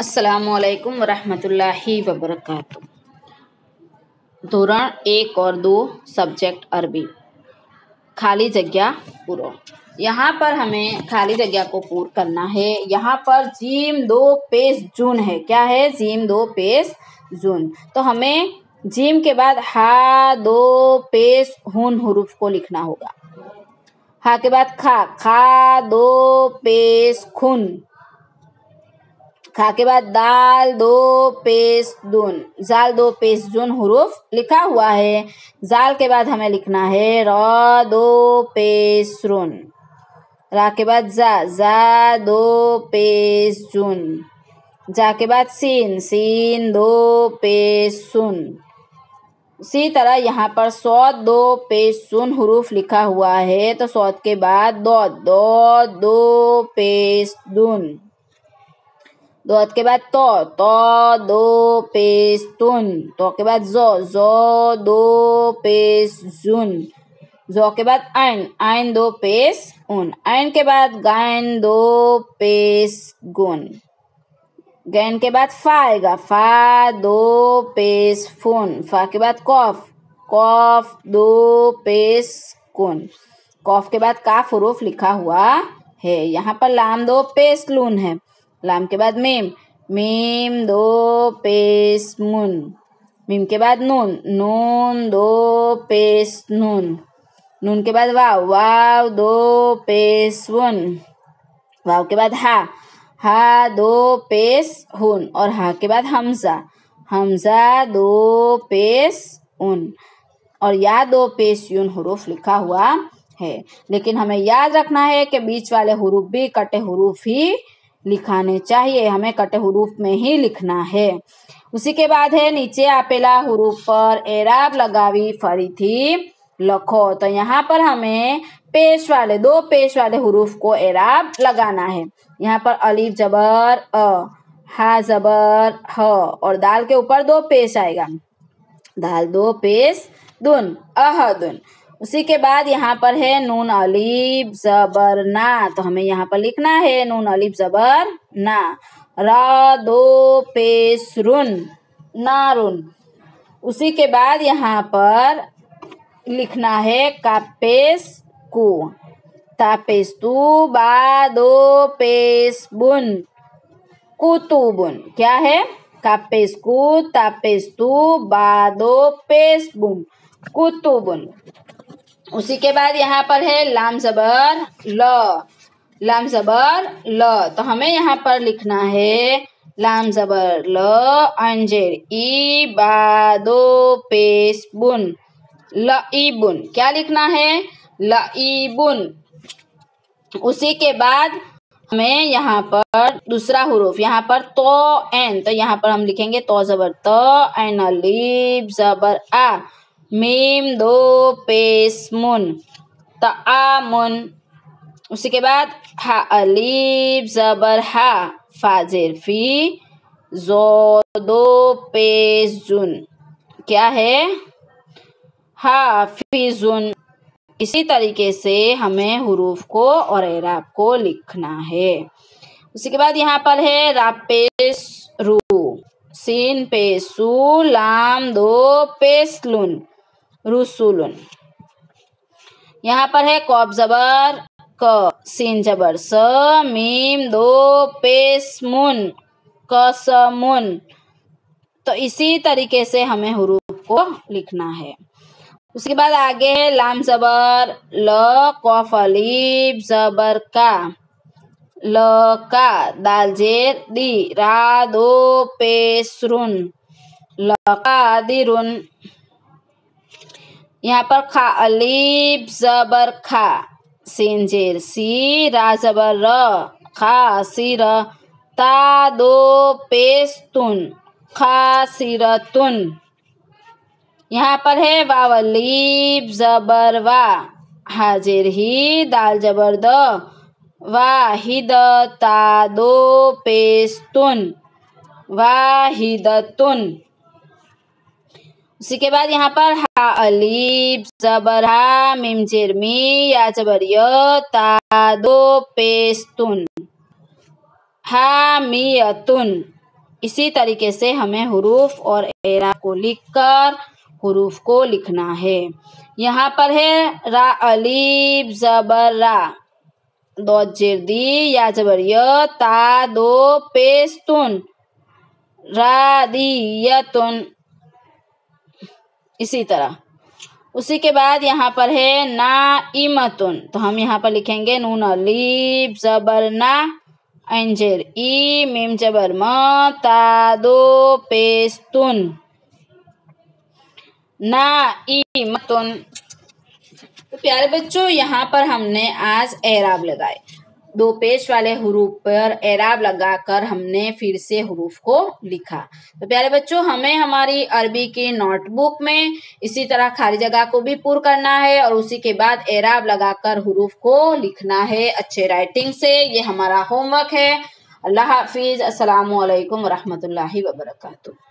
असलकम वरहमतुल्लाहि वबरकातुह धोरण एक और दो सब्जेक्ट अरबी। खाली जगह पूरो। यहाँ पर हमें खाली जगह को पूर करना है। यहाँ पर जीम दो पेश जून है। क्या है? जीम दो पेश जून। तो हमें जीम के बाद हा, दो पेश हुन हरूफ को लिखना होगा। हा के बाद खा खा, दो पेश खुन। खा के बाद दाल, दो पेश दून। जाल, दो पेश जून हरूफ लिखा हुआ है। जाल के बाद हमें लिखना है र, दो पेश रुन। रा के बाद जा जा, दो पेश जून जा के बाद सीन सीन, दो पेश सुन उसी तरह यहाँ पर सौद दो पेश सुन हरूफ लिखा हुआ है। तो सौद के बाद दो दो दो दुन। दो के बाद तो तो दो, पेश, तुन। तो के बाद जो जो, दो, पेश, जुन। जो के बाद आइन आइन दो, पेश, उन। आइन के बाद गायन, दो, पेश, गुन। गैन के बाद फा आएगा। फा, दो, पेश, फुन। फा के बाद कौफ। कौफ, दो, पेश कुन कौफ के बाद काफ हरूफ लिखा हुआ है। यहाँ पर लाम, दो, पेश, लून है। लाम के बाद मीम। मीम, दो पेश मुन मीम के बाद नून। नून, दो पेश नून। नून के बाद वाव। वाव, दो पेश वन। वाव के बाद हा। हा, दो पेश हुन। और हा के बाद हमजा। हमजा, दो पेश उन और या, दो पेश यून हरूफ लिखा हुआ है। लेकिन हमें याद रखना है कि बीच वाले हरूफ भी, कटे हरूफ ही लिखाने चाहिए, हमें कटे हरूफ में ही लिखना है। उसी के बाद है, नीचे आपेला हरूफ पर एराब लगावी फरी थी, लखो। तो यहाँ पर हमें पेश वाले, दो पेश वाले हरूफ को एराब लगाना है। यहाँ पर अलीफ, जबर, अ, हा, जबर, ह, और दाल के ऊपर दो पेश आएगा। दाल दो पेश, दुन, अह, दुन। उसी के बाद यहाँ पर है नून अलीफ जबर, ना। तो हमें यहाँ पर लिखना है नून, अलीब, जबर, ना। रा, दो पेश रुन नारुन। उसी के बाद यहाँ पर लिखना है कापेश कु। तापेश तू, बा, दो पेश बुन। कुतुबुन। क्या है? कापेश कु तापेश तू, बा, दो पेश बुन। कुतुबुन। उसी के बाद यहाँ पर है लाम जबर ल। लाम जबर ल। तो हमें यहाँ पर लिखना है लाम जबर ल, अंजेर, ई, बा, दो, पेश, बुन। ल बुन। क्या लिखना है? ल बुन। उसी के बाद हमें यहाँ पर दूसरा हरूफ, यहाँ पर तो एन। तो यहाँ पर हम लिखेंगे तो जबर तो एन अलीफ जबर, आ। मीम दो पेश मुन तआमुन उसी के बाद हा अलीफ जबर हा फाजिर फ़ी जो दो पेश जुन क्या है हाफिजुन इसी तरीके से हमें हरूफ को और एराब को लिखना है उसी के बाद यहाँ पर है रापेश रू सीन पेसू लाम दो पेसलुन रुसुलुन। यहाँ पर है कौब जबर, क, सीन जबर, स, मीम, दो पेश मुन कसमुन तो इसी तरीके से हमें हरूफ को लिखना है। उसके बाद आगे है लाम जबर, ल, कौफ अलीफ जबर, का। ल, का, दाल, जेर, दी, रा, दो पेशरुन लकादिरुन यहाँ पर खा अलीफ जबर खा सीन जेर सी रा जबर र खा, सिर ता दो पेश तुन खा, सिरतुन। यहाँ पर है वाव अलीफ जबर, वा। हाजिर ही, दाल जबर द वाहिद ता दो पेश तुन वाहिदतुन। उसी के बाद यहाँ पर हा अलीफ जबर, हा, मिम जेरमी या, जबर, य, ता, दो, पेश, तुन। हा मियतुन इसी तरीके से हमें हरूफ और एरा को लिखकर हरूफ को लिखना है। यहाँ पर है रा, अलीब, जबर, रा। दो जिरदी या, जबर, य, ता, दो पेस्तुन रादियतुन इसी तरह। उसी के बाद यहाँ पर है ना इमतुन तो हम यहाँ पर लिखेंगे नून अलीब, जबर ना एंजेर ई, मिम, जबर म, ता, दो, पेस्तुन। ना इमतुन तो प्यारे बच्चों, यहाँ पर हमने आज एराब लगाए। दो पेश वाले हरूफ पर एराब लगाकर हमने फिर से हरूफ को लिखा। तो प्यारे बच्चों, हमें हमारी अरबी की नोटबुक में इसी तरह खाली जगह को भी पूर्ण करना है और उसी के बाद एराब लगाकर हरूफ को लिखना है अच्छे राइटिंग से। ये हमारा होमवर्क है। अल्लाह हाफिज। असलकम वरहमतुल्लाहि वबरकातुहू।